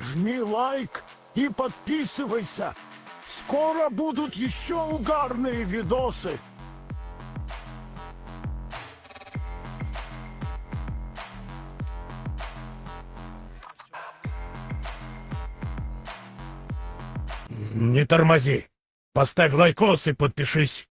жми лайк и подписывайся. Скоро будут еще угарные видосы. Не тормози. Поставь лайкос и подпишись.